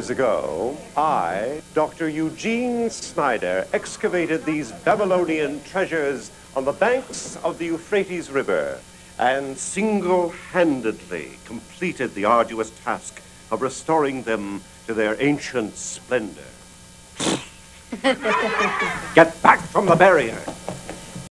years ago, I, Dr. Eugene Snyder, excavated these Babylonian treasures on the banks of the Euphrates River and single-handedly completed the arduous task of restoring them to their ancient splendor. Get back from the barrier.